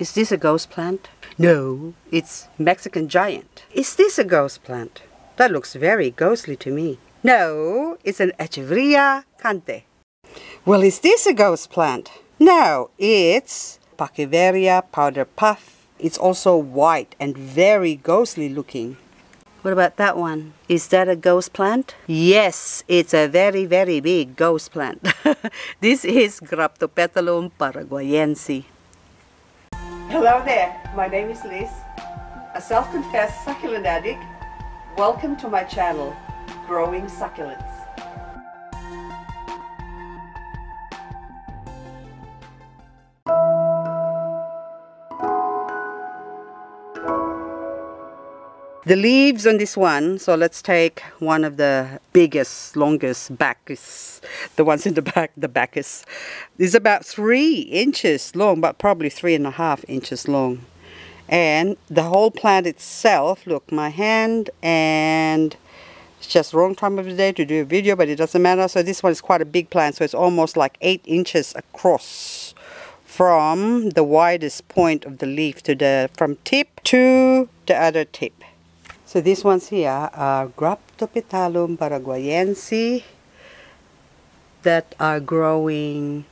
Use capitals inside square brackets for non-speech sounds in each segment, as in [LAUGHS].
Is this a ghost plant? No, it's Mexican giant. Is this a ghost plant? That looks very ghostly to me. No, it's an Echeveria cante. Well, is this a ghost plant? No, it's Pachyveria powder puff. It's also white and very ghostly looking. What about that one? Is that a ghost plant? Yes, it's a very, very big ghost plant. [LAUGHS] this is Graptopetalum paraguayense. Hello there, my name is Liz, a self-confessed succulent addict. Welcome to my channel, Growing Succulents. The leaves on this one, so let's take one of the biggest, longest Bacchus, [LAUGHS] the ones in the back, the Bacchus, is about three inches long, but probably three and a half inches long. And the whole plant itself, look, my hand, and it's just wrong time of the day to do a video, but it doesn't matter. So this one is quite a big plant, so it's almost like eight inches across from the widest point of the leaf to the, from tip to the other tip. So these ones here are Graptopetalum paraguayense that are growing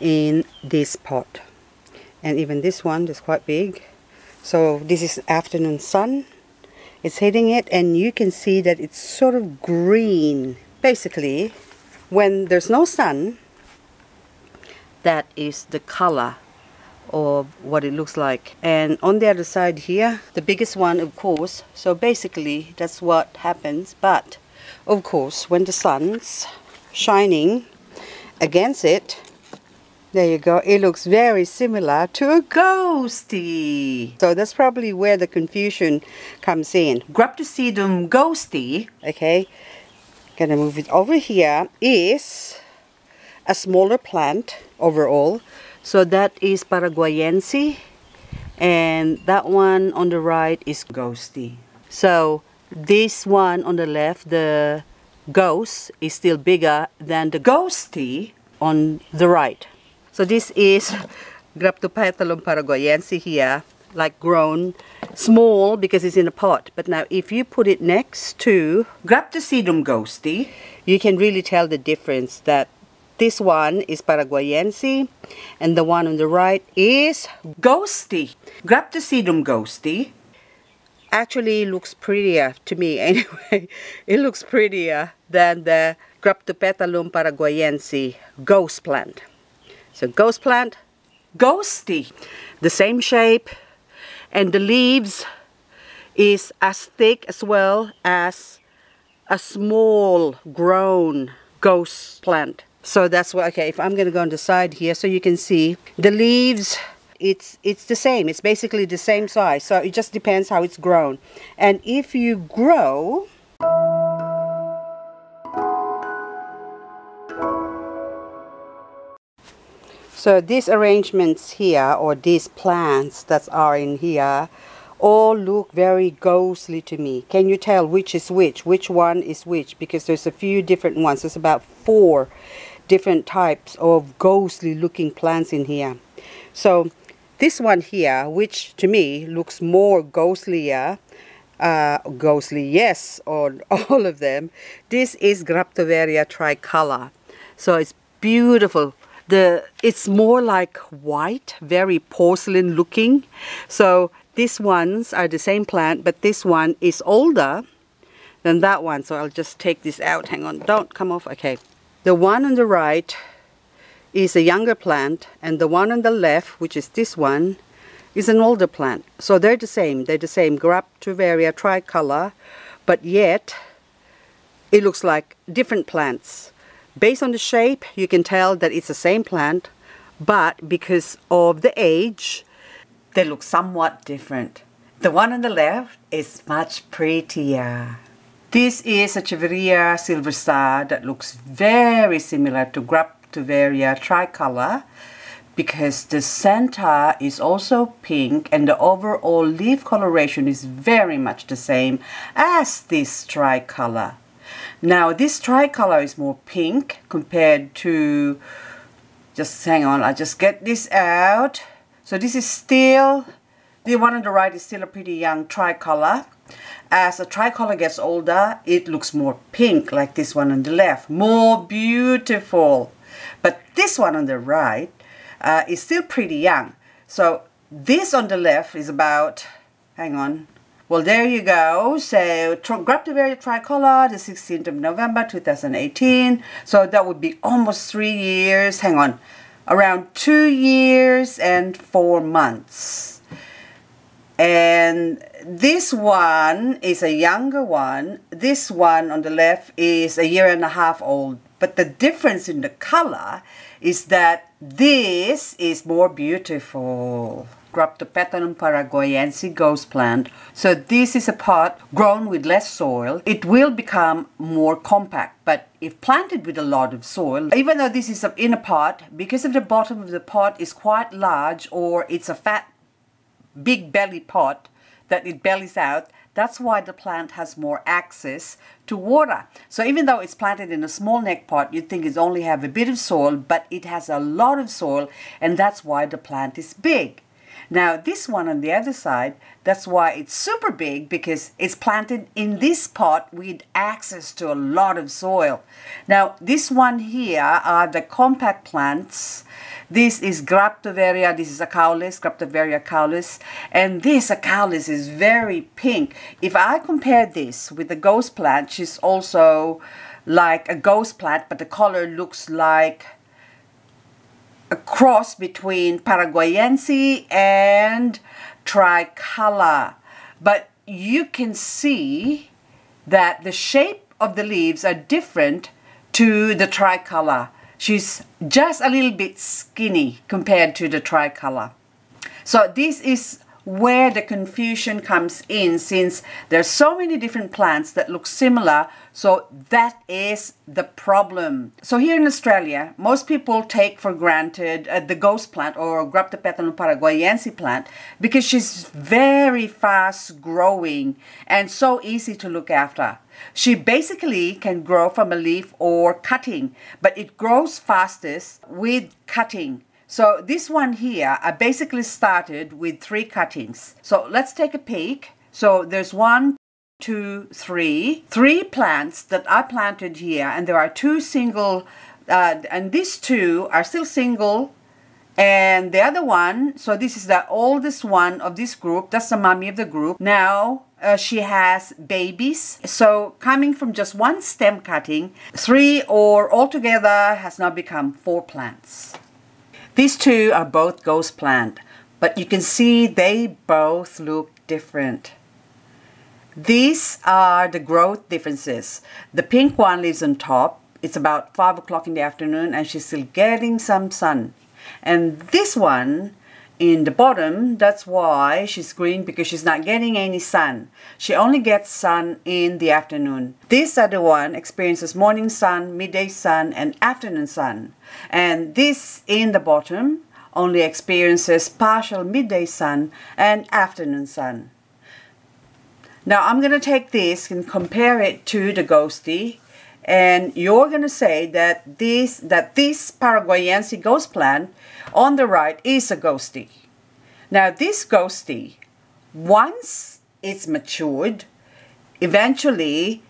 in this pot. And even this one is quite big. So this is afternoon sun. It's hitting it and you can see that it's sort of green. Basically, when there's no sun, that is the color of what it looks like and on the other side here the biggest one of course so basically that's what happens but of course when the sun's shining against it. There you go. It looks very similar to a ghosty. So that's probably where the confusion comes in. Graptosedum ghosty. Okay. Gonna move it over here. Is a smaller plant overall. So that is Paraguayense. And that one on the right is Ghosty. So this one on the left, the ghost is still bigger than the ghosty on the right. So this is [LAUGHS] Graptopetalum paraguayense here, like grown small because it's in a pot. But now if you put it next to Graptosedum ghosty, you can really tell the difference that this one is Paraguayense and the one on the right is Ghosty. Graptosedum ghosty. Actually looks prettier to me [LAUGHS] anyway. it looks prettier than the Graptopetalum paraguayense ghost plant. So ghost plant, ghosty. The same shape and the leaves is as thick as well as a small grown ghost plant. So that's what, okay, if I'm to go on the side here so you can see the leaves, it's, it's the same. It's basically the same size. So it just depends how it's grown. And if you grow, So these arrangements here, or these plants that are in here, all look very ghostly to me. Can you tell which is which? Which one is which? Because there's a few different ones. There's about four different types of ghostly looking plants in here. So this one here, which to me looks more ghostlier, uh, ghostly, yes, on [LAUGHS] all of them. This is Graptoveria tricolor. So it's beautiful. The It's more like white, very porcelain looking. So these ones are the same plant, but this one is older than that one. So I'll just take this out. Hang on, don't come off. Okay. The one on the right is a younger plant and the one on the left, which is this one, is an older plant. So they're the same. They're the same Graptoveria tricolor, but yet it looks like different plants. Based on the shape, you can tell that it's the same plant, but because of the age, they look somewhat different. The one on the left is much prettier. This is a Echeveria silver star that looks very similar to Graptoveria tricolor because the center is also pink and the overall leaf coloration is very much the same as this tricolor. Now this tricolor is more pink compared to, just hang on, I just get this out. So this is still, the one on the right is still a pretty young tricolor. As a tricolor gets older, it looks more pink like this one on the left. More beautiful. But this one on the right uh, is still pretty young. So this on the left is about, hang on, well, there you go. So, Graptoveria tricolor, the 16th of November 2018. So that would be almost three years. Hang on, around two years and four months. And this one is a younger one. This one on the left is a year and a half old. But the difference in the color is that this is more beautiful. Graptopetalum paraguayense ghost plant. So this is a pot grown with less soil. It will become more compact, but if planted with a lot of soil, even though this is in a pot, because of the bottom of the pot is quite large or it's a fat, big belly pot that it bellies out, that's why the plant has more access to water. So even though it's planted in a small neck pot, you think it's only have a bit of soil, but it has a lot of soil, and that's why the plant is big. Now this one on the other side, that's why it's super big because it's planted in this pot with access to a lot of soil. Now this one here are the compact plants. This is Graptoveria, this is Acaulis, Graptoveria acaulis, and this acaulis is very pink. If I compare this with the ghost plant, she's also like a ghost plant, but the color looks like a cross between Paraguayense and tricolor. But you can see that the shape of the leaves are different to the tricolor. She's just a little bit skinny compared to the tricolor. So this is where the confusion comes in since there's so many different plants that look similar so that is the problem. So here in australia most people take for granted uh, the ghost plant or graptopetalum paraguayense plant because she's very fast growing and so easy to look after. She basically can grow from a leaf or cutting but it grows fastest with cutting so this one here, I basically started with three cuttings. So let's take a peek. So there's one, two, three, three plants that I planted here, and there are two single, uh, and these two are still single, and the other one, so this is the oldest one of this group, that's the mommy of the group. Now uh, she has babies. So coming from just one stem cutting, three or altogether has now become four plants. These two are both ghost plant, but you can see they both look different. These are the growth differences. The pink one lives on top. It's about 5 o'clock in the afternoon and she's still getting some sun. And this one in the bottom, that's why she's green because she's not getting any sun. She only gets sun in the afternoon. This other one experiences morning sun, midday sun, and afternoon sun. And this in the bottom only experiences partial midday sun and afternoon sun. Now I'm going to take this and compare it to the ghosty and you're going to say that this that this Paraguayense ghost plant on the right is a ghosty. Now this ghosty, once it's matured, eventually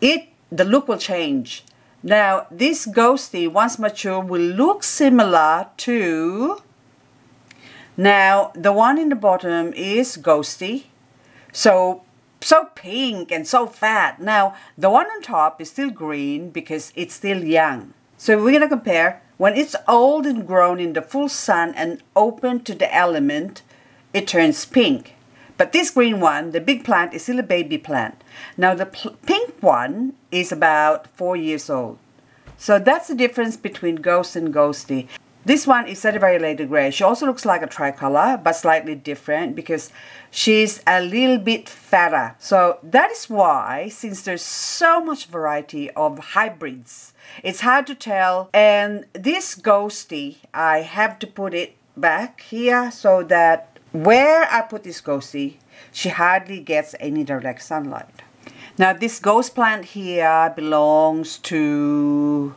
it the look will change. Now this ghosty, once mature, will look similar to now the one in the bottom is ghosty. So so pink and so fat. Now, the one on top is still green because it's still young. So we're going to compare when it's old and grown in the full sun and open to the element, it turns pink. But this green one, the big plant, is still a baby plant. Now the pink one is about four years old. So that's the difference between ghost and ghosty. This one is Stradivarius Lady Grey. She also looks like a tricolor, but slightly different because she's a little bit fatter. So that is why, since there's so much variety of hybrids, it's hard to tell. And this ghosty, I have to put it back here so that where I put this ghosty, she hardly gets any direct sunlight. Now this ghost plant here belongs to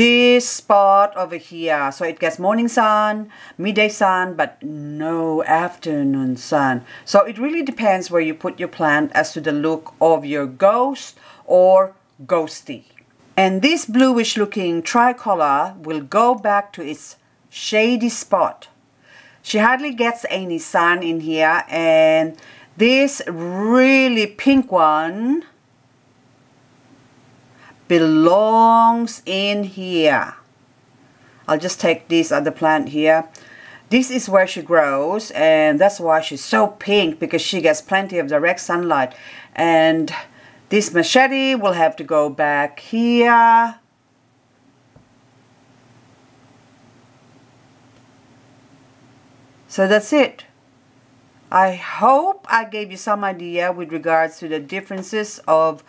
this spot over here. So it gets morning sun, midday sun, but no afternoon sun. So it really depends where you put your plant as to the look of your ghost or ghosty. And this bluish looking tricolor will go back to its shady spot. She hardly gets any sun in here and this really pink one belongs in here. I'll just take this other plant here. This is where she grows and that's why she's so pink because she gets plenty of direct sunlight. And this machete will have to go back here. So that's it. I hope I gave you some idea with regards to the differences of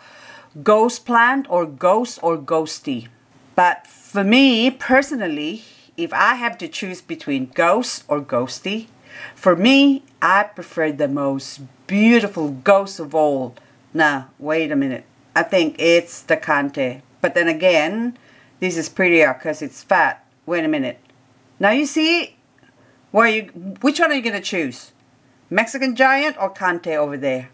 ghost plant or ghost or ghosty. But for me personally, if I have to choose between ghost or ghosty, for me, I prefer the most beautiful ghost of all. Now, wait a minute. I think it's the Kante. But then again, this is prettier because it's fat. Wait a minute. Now you see, where you, which one are you going to choose? Mexican Giant or Kante over there?